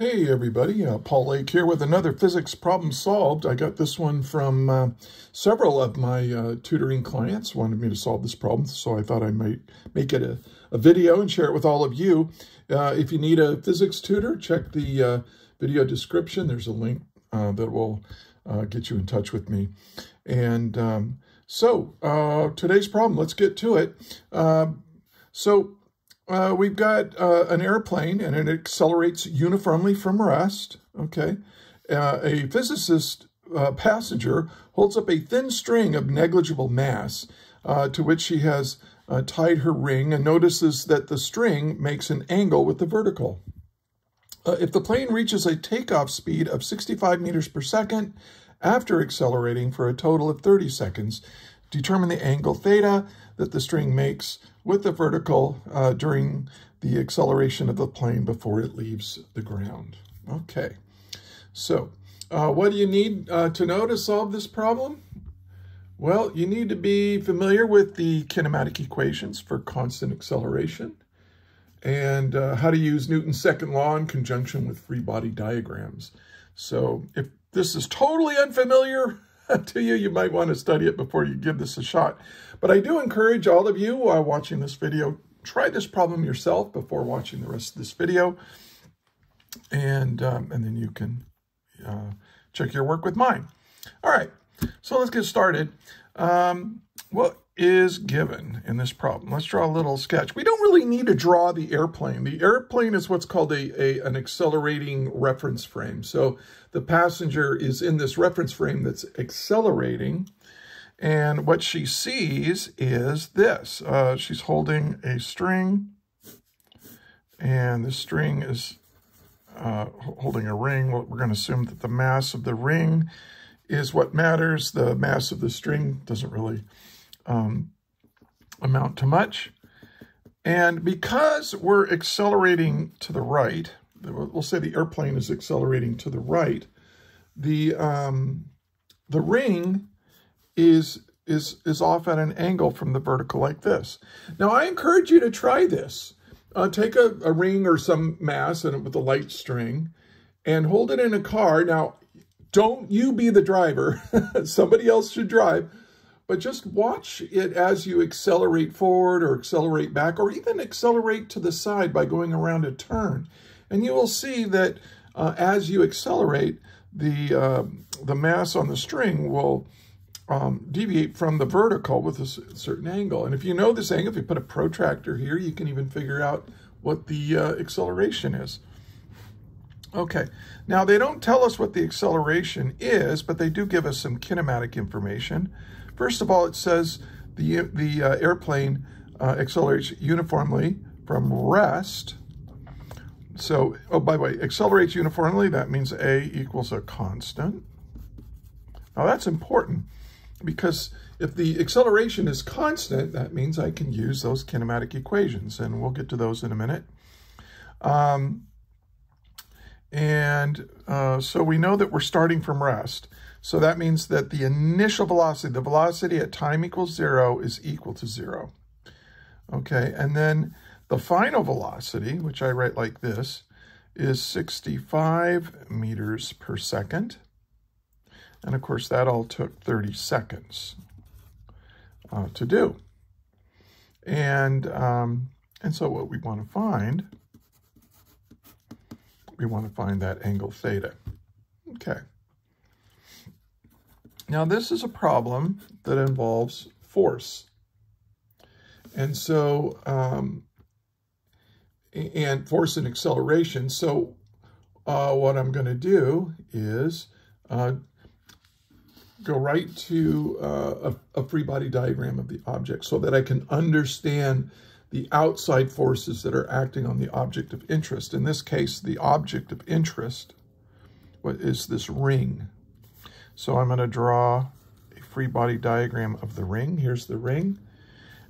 Hey everybody, uh, Paul Lake here with another physics problem solved. I got this one from uh, several of my uh, tutoring clients wanted me to solve this problem, so I thought I might make it a, a video and share it with all of you. Uh, if you need a physics tutor, check the uh, video description. There's a link uh, that will get you in touch with me. And um, so today's problem, let's get to it. so uh, we've got uh, an airplane and it accelerates uniformly from rest, okay? Uh, a physicist uh, passenger holds up a thin string of negligible mass uh, to which she has uh, tied her ring and notices that the string makes an angle with the vertical. if the plane reaches a takeoff speed of 65 meters per second after accelerating for a total of 30 seconds, determine the angle theta that the string makes with the vertical uh, during the acceleration of the plane before it leaves the ground. Okay, so uh, what do you need uh, to know to solve this problem? Well, you need to be familiar with the kinematic equations for constant acceleration and uh, how to use Newton's second law in conjunction with free body diagrams. So if this is totally unfamiliar, to you, you might want to study it before you give this a shot. But I do encourage all of you uh, watching this video, try this problem yourself before watching the rest of this video. And, um, and then you can uh, check your work with mine. All right, so let's get started. Um, what is given in this problem? Let's draw a little sketch. We don't really need to draw the airplane. The airplane is what's called a, a an accelerating reference frame. So the passenger is in this reference frame that's accelerating. And what she sees is this. Uh, she's holding a string, and the string is uh, holding a ring. We're going to assume that the mass of the ring is what matters. The mass of the string doesn't really um, amount to much. And because we're accelerating to the right, we'll say the airplane is accelerating to the right, the um, the ring is is is off at an angle from the vertical like this. Now I encourage you to try this. Uh, take a, a ring or some mass and with a light string and hold it in a car. Now, don't you be the driver. Somebody else should drive. But just watch it as you accelerate forward or accelerate back or even accelerate to the side by going around a turn. And you will see that uh, as you accelerate, the, uh, the mass on the string will um, deviate from the vertical with a certain angle. And if you know this angle, if you put a protractor here, you can even figure out what the uh, acceleration is. Okay, now they don't tell us what the acceleration is, but they do give us some kinematic information. First of all, it says the, the uh, airplane uh, accelerates uniformly from rest. So, oh, by the way, accelerates uniformly, that means A equals a constant. Now that's important because if the acceleration is constant, that means I can use those kinematic equations, and we'll get to those in a minute. Um, and uh, so we know that we're starting from rest. So that means that the initial velocity, the velocity at time equals zero is equal to zero. Okay, and then the final velocity, which I write like this, is 65 meters per second. And of course, that all took 30 seconds uh, to do. And, um, and so what we want to find, we want to find that angle theta. Okay. Now this is a problem that involves force. And so, um, and force and acceleration. So uh, what I'm going to do is uh, go right to uh, a, a, free body diagram of the object so that I can understand the outside forces that are acting on the object of interest. In this case, the object of interest is this ring. So I'm going to draw a free body diagram of the ring. Here's the ring.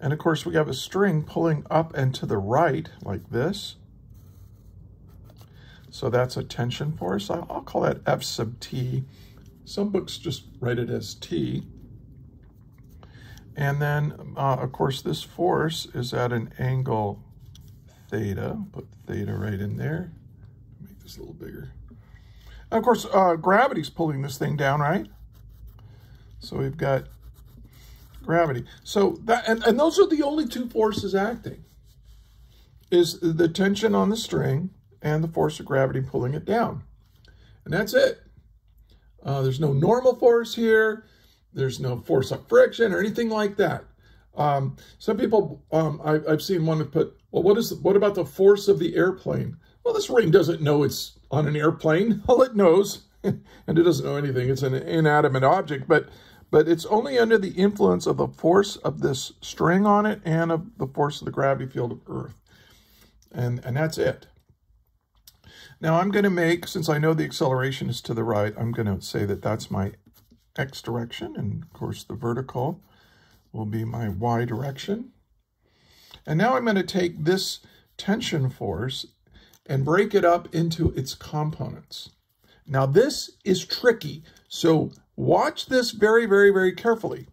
And of course, we have a string pulling up and to the right like this. So that's a tension force. I'll call that F sub t. Some books just write it as t. And then, uh, of course, this force is at an angle theta. Put theta right in there. Make this a little bigger. And of course, uh, gravity's pulling this thing down, right? So we've got gravity. So that, and, and those are the only two forces acting, is the tension on the string and the force of gravity pulling it down. And that's it. Uh, there's no normal force here. There's no force of friction or anything like that. Um, some people, um, I, have seen one put, well, what is what about the force of the airplane? Well, this ring doesn't know it's on an airplane. All it knows, and it doesn't know anything, it's an inanimate object, but but it's only under the influence of the force of this string on it and of the force of the gravity field of Earth. And, and that's it. Now I'm going to make, since I know the acceleration is to the right, I'm going to say that that's my x direction. And of course the vertical will be my y direction. And now I'm going to take this tension force and break it up into its components. Now this is tricky. So Watch this very, very, very carefully.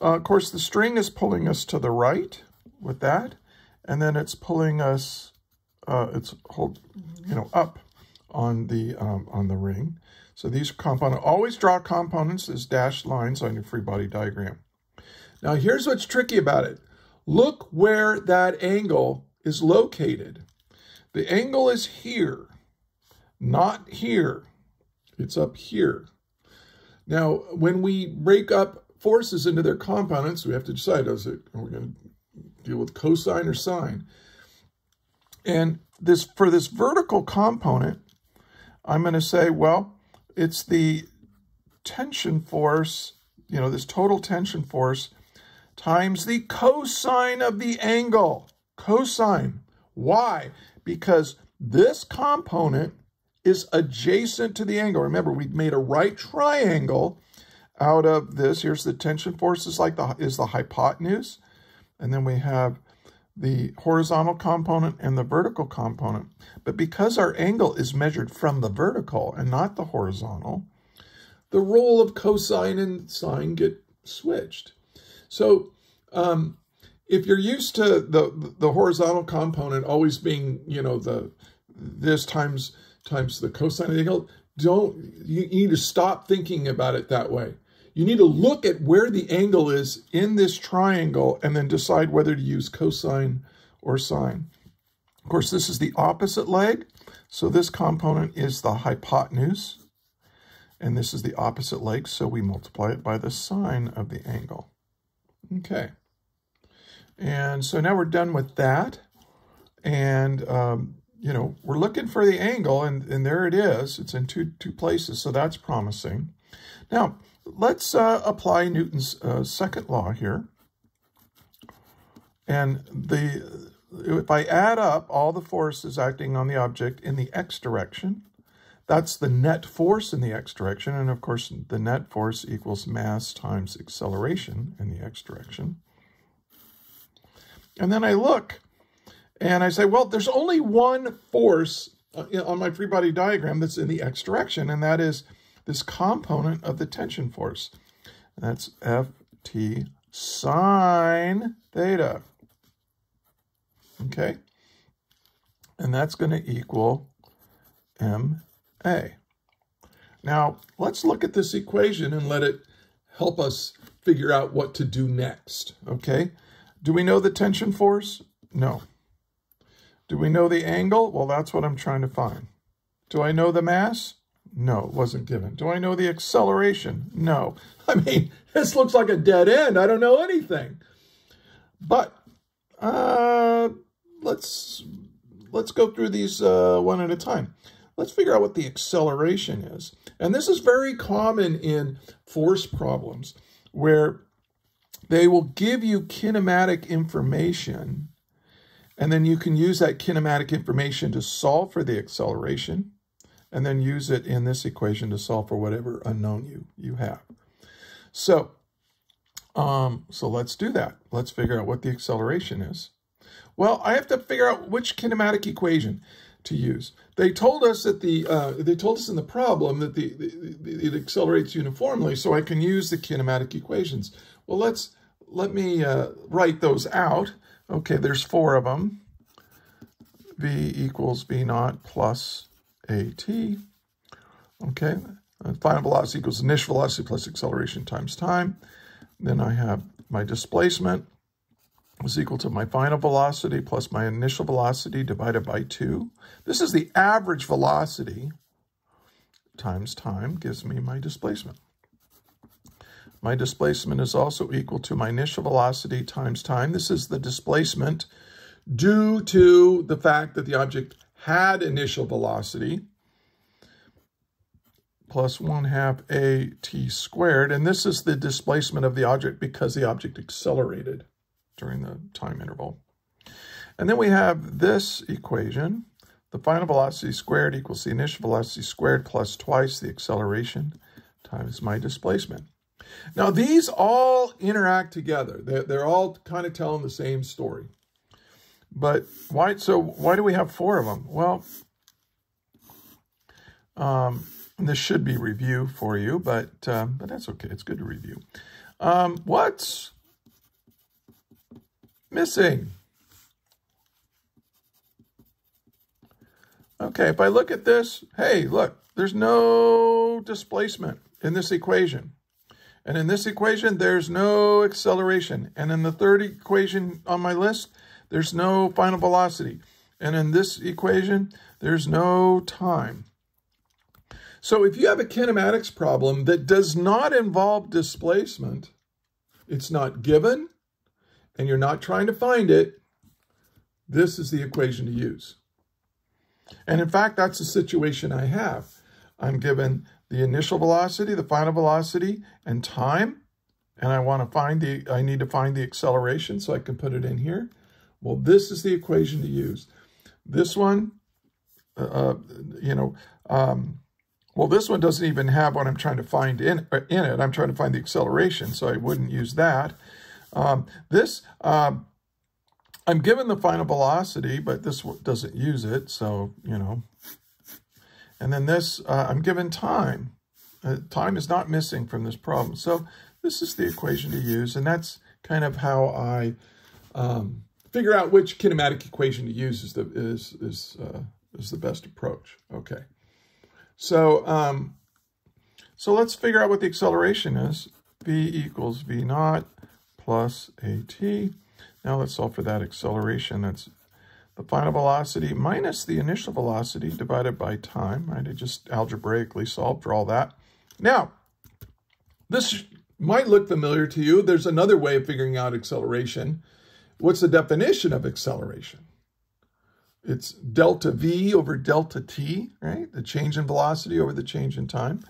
Uh, of course, the string is pulling us to the right with that, and then it's pulling us, uh, it's hold, you know, up on the um, on the ring. So these components, always draw components as dashed lines on your free body diagram. Now here's what's tricky about it. Look where that angle is located. The angle is here, not here. It's up here. Now, when we break up forces into their components, we have to decide, is it, are we going to deal with cosine or sine? And this for this vertical component, I'm going to say, well, it's the tension force, you know, this total tension force times the cosine of the angle. Cosine. Why? Because this component is adjacent to the angle. Remember, we made a right triangle out of this. Here's the tension force is like the is the hypotenuse. And then we have the horizontal component and the vertical component. But because our angle is measured from the vertical and not the horizontal, the role of cosine and sine get switched. So um, if you're used to the, the horizontal component always being, you know, the this times times the cosine of the angle. Don't, you need to stop thinking about it that way. You need to look at where the angle is in this triangle and then decide whether to use cosine or sine. Of course, this is the opposite leg. So this component is the hypotenuse. And this is the opposite leg, so we multiply it by the sine of the angle. Okay. And so now we're done with that. And um, you know, we're looking for the angle, and, and there it is. It's in two, two places, so that's promising. Now, let's uh, apply Newton's uh, second law here. And the if I add up all the forces acting on the object in the x direction, that's the net force in the x direction. And of course, the net force equals mass times acceleration in the x direction. And then I look and I say, well, there's only one force uh, on my free body diagram that's in the x direction, and that is this component of the tension force. That's Ft sine theta. Okay? And that's going to equal ma. Now, let's look at this equation and let it help us figure out what to do next. Okay? Do we know the tension force? No. Do we know the angle? Well, that's what I'm trying to find. Do I know the mass? No, it wasn't given. Do I know the acceleration? No. I mean, this looks like a dead end. I don't know anything. But uh, let's let's go through these uh, one at a time. Let's figure out what the acceleration is. And this is very common in force problems where they will give you kinematic information and then you can use that kinematic information to solve for the acceleration and then use it in this equation to solve for whatever unknown you, you have. So, um, so let's do that. Let's figure out what the acceleration is. Well, I have to figure out which kinematic equation to use. They told us that the uh, they told us in the problem that the, the, the, it accelerates uniformly, so I can use the kinematic equations. Well, let's let me uh, write those out. Okay, there's four of them. V equals V naught plus at. Okay, and final velocity equals initial velocity plus acceleration times time. Then I have my displacement is equal to my final velocity plus my initial velocity divided by 2. This is the average velocity times time gives me my displacement. My displacement is also equal to my initial velocity times time. This is the displacement due to the fact that the object had initial velocity plus 1 half a t squared. And this is the displacement of the object because the object accelerated during the time interval. And then we have this equation. The final velocity squared equals the initial velocity squared plus twice the acceleration times my displacement. Now, these all interact together. They're, they're all kind of telling the same story. But why, so why do we have four of them? Well, um, this should be review for you, but, uh, but that's okay. It's good to review. Um, what's missing? Okay, if I look at this, hey, look, there's no displacement in this equation. And in this equation, there's no acceleration. And in the third equation on my list, there's no final velocity. And in this equation, there's no time. So if you have a kinematics problem that does not involve displacement, it's not given, and you're not trying to find it, this is the equation to use. And in fact, that's the situation I have. I'm given the initial velocity, the final velocity, and time. And I want to find the, I need to find the acceleration so I can put it in here. Well, this is the equation to use. This one, uh, uh you know, um, well, this one doesn't even have what I'm trying to find in, uh, in it. I'm trying to find the acceleration, so I wouldn't use that. Um, this, um, I'm given the final velocity, but this doesn't use it, so, you know. And then this, uh, I'm given time. Uh, time is not missing from this problem. So this is the equation to use, and that's kind of how I um, figure out which kinematic equation to use is the, is, is, uh, is the best approach. Okay. So, um, so let's figure out what the acceleration is. V equals V naught plus AT. Now let's solve for that acceleration. That's the final velocity minus the initial velocity divided by time, right? I just algebraically solved for all that. Now, this might look familiar to you. There's another way of figuring out acceleration. What's the definition of acceleration? It's delta V over delta T, right? The change in velocity over the change in time.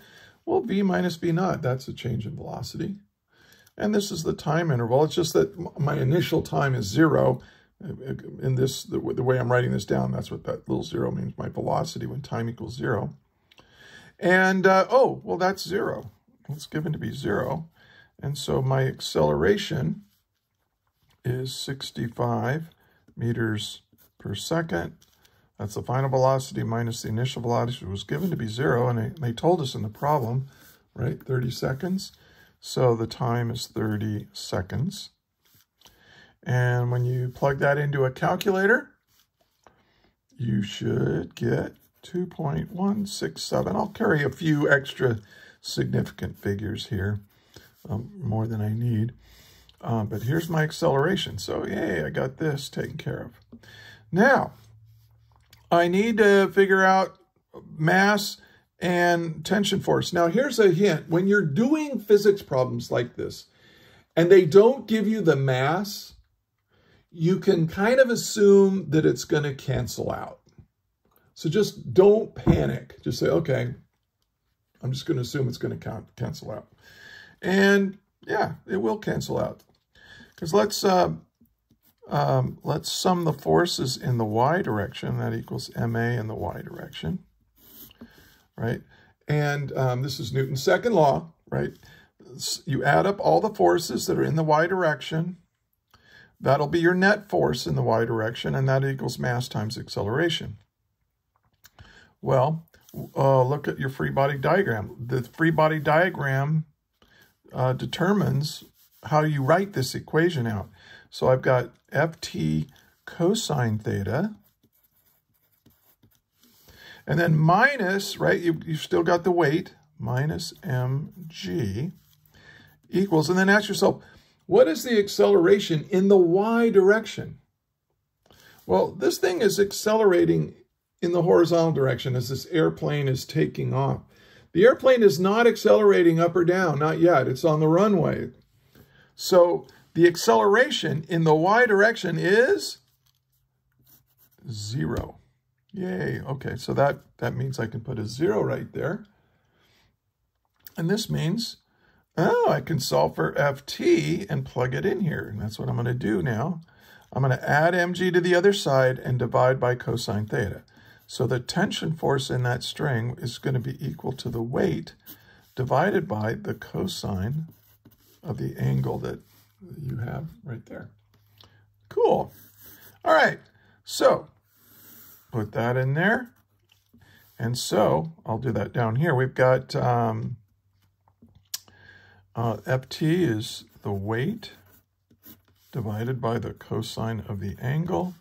Well, V minus V naught, that's the change in velocity. And this is the time interval. It's just that my initial time is zero. In this, the, the way I'm writing this down, that's what that little zero means, my velocity when time equals zero. And, uh, oh, well, that's zero. It's given to be zero. And so my acceleration is 65 meters per second. That's the final velocity minus the initial velocity, was given to be zero. And they, they told us in the problem, right, 30 seconds. So the time is 30 seconds. And when you plug that into a calculator, you should get 2.167. I'll carry a few extra significant figures here, um, more than I need. Uh, but here's my acceleration. So yay, I got this taken care of. Now, I need to figure out mass and tension force. Now, here's a hint. When you're doing physics problems like this, and they don't give you the mass, you can kind of assume that it's going to cancel out. So just don't panic. Just say, okay, I'm just going to assume it's going to cancel out. And yeah, it will cancel out. Because let's, uh, um, let's sum the forces in the y direction. That equals ma in the y direction right? And um, this is Newton's second law, right? You add up all the forces that are in the y direction. That'll be your net force in the y direction, and that equals mass times acceleration. Well, uh, look at your free body diagram. The free body diagram uh, determines how you write this equation out. So I've got ft cosine theta And then minus, right, you, you've still got the weight, minus mg equals, and then ask yourself, what is the acceleration in the y direction? Well, this thing is accelerating in the horizontal direction as this airplane is taking off. The airplane is not accelerating up or down, not yet. It's on the runway. So the acceleration in the y direction is zero. Yay. Okay, so that, that means I can put a zero right there. And this means, oh, I can solve for ft and plug it in here. And that's what I'm going to do now. I'm going to add mg to the other side and divide by cosine theta. So the tension force in that string is going to be equal to the weight divided by the cosine of the angle that you have right there. Cool. All right, so put that in there. And so I'll do that down here. We've got um, uh, Ft is the weight divided by the cosine of the angle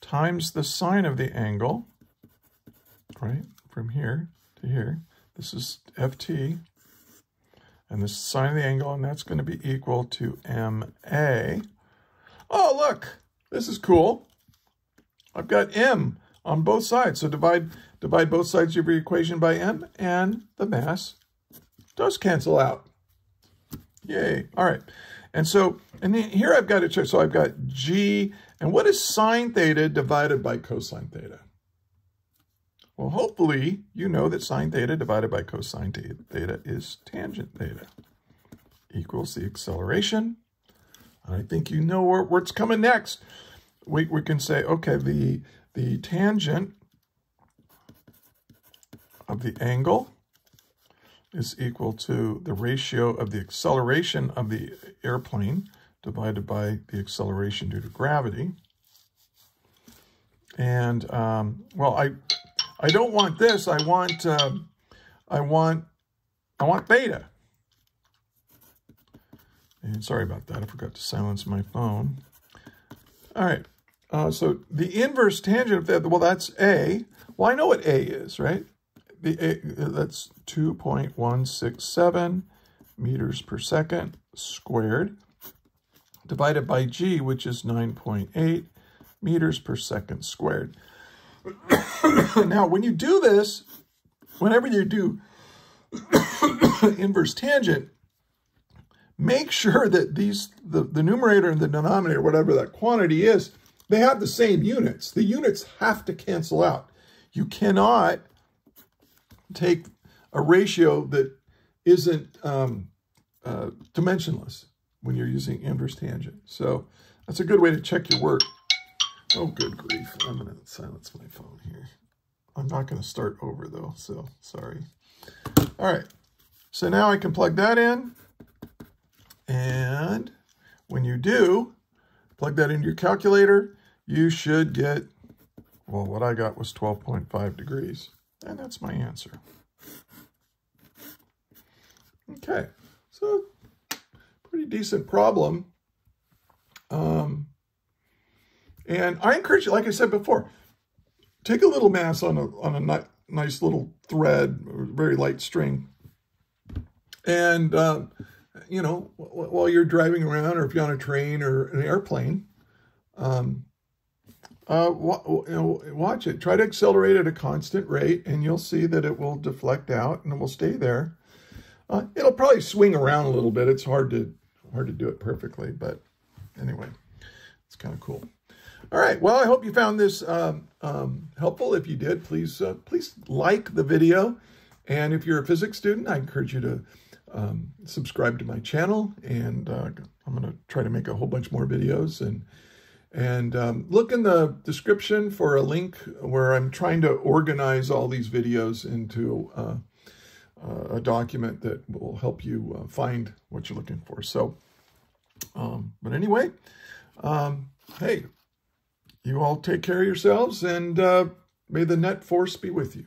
times the sine of the angle, right, from here to here. This is Ft, and this is sine of the angle, and that's going to be equal to MA. Oh, look, this is cool. I've got M on both sides, so divide, divide both sides of your equation by M, and the mass does cancel out. Yay. All right. And so, and here I've got to check. So I've got G, and what is sine theta divided by cosine theta? Well, hopefully you know that sine theta divided by cosine theta is tangent theta equals the acceleration. I think you know where, where it's coming next. We, we can say, okay, the, the tangent of the angle is equal to the ratio of the acceleration of the airplane divided by the acceleration due to gravity. And, um, well, I, I don't want this. I want, uh, I want, I want theta. And sorry about that. I forgot to silence my phone. All right. Uh, so the inverse tangent of that, well, that's A. Well, I know what A is, right? The that's 2.167 meters per second squared divided by G, which is 9.8 meters per second squared. now, when you do this, whenever you do inverse tangent, make sure that these the, the numerator and the denominator, whatever that quantity is, they have the same units. The units have to cancel out. You cannot take a ratio that isn't um, uh, dimensionless when you're using inverse tangent. So that's a good way to check your work. Oh, good grief. I'm going to silence my phone here. I'm not going to start over, though, so sorry. All right. So now I can plug that in. And when you do, plug that into your calculator, you should get, well, what I got was 12.5 degrees. And that's my answer. Okay, so pretty decent problem. Um, and I encourage you, like I said before, take a little mass on a, on a ni nice little thread, very light string. And, um, you know, while you're driving around or if you're on a train or an airplane, um, uh, watch it. Try to accelerate at a constant rate and you'll see that it will deflect out and it will stay there. Uh, it'll probably swing around a little bit. It's hard to hard to do it perfectly, but anyway, it's kind of cool. All right. Well, I hope you found this um, um, helpful. If you did, please uh, please like the video. And if you're a physics student, I encourage you to um, subscribe to my channel. And uh, I'm going to try to make a whole bunch more videos. And and um, look in the description for a link where I'm trying to organize all these videos into uh, uh, a document that will help you uh, find what you're looking for. So, um, but anyway, um, hey, you all take care of yourselves and uh, may the net force be with you.